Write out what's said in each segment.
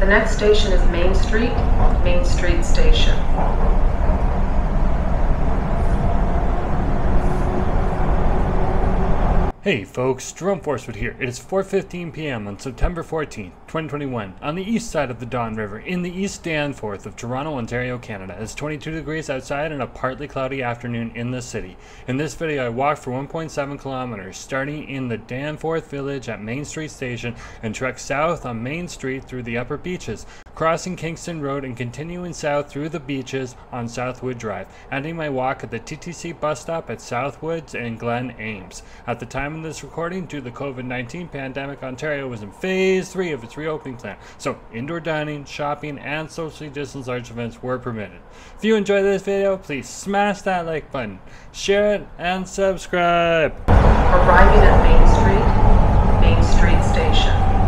The next station is Main Street, Main Street Station. Hey folks, Jerome Forestwood here. It is 4.15 p.m. on September 14th, 2021, on the east side of the Don River, in the East Danforth of Toronto, Ontario, Canada. It's 22 degrees outside and a partly cloudy afternoon in the city. In this video, I walked for 1.7 kilometers, starting in the Danforth Village at Main Street Station and trekked south on Main Street through the upper beaches, crossing Kingston Road and continuing south through the beaches on Southwood Drive, ending my walk at the TTC bus stop at Southwoods and Glen Ames. At the time of this recording, due to the COVID-19 pandemic, Ontario was in phase three of its reopening plan, so indoor dining, shopping, and socially distanced large events were permitted. If you enjoyed this video, please smash that like button, share it, and subscribe. Arriving at Main Street, Main Street Station.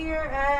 here at